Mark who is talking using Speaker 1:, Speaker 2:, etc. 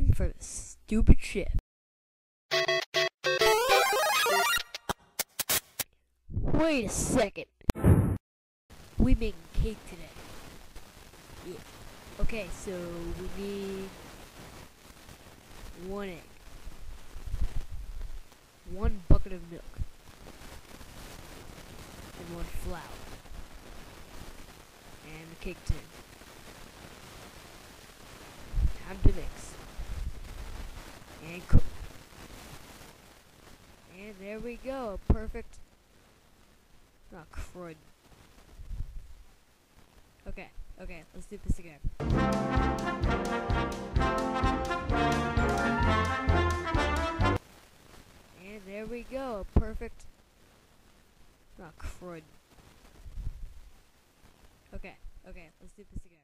Speaker 1: time for the stupid shit. Wait a second. We making cake today. Yeah. Okay, so we need one egg, one bucket of milk, and one flour, and a cake tin. There we go, a perfect. Oh crud. Okay, okay, let's do this again. And there we go, a perfect. Oh crud. Okay, okay, let's do this again.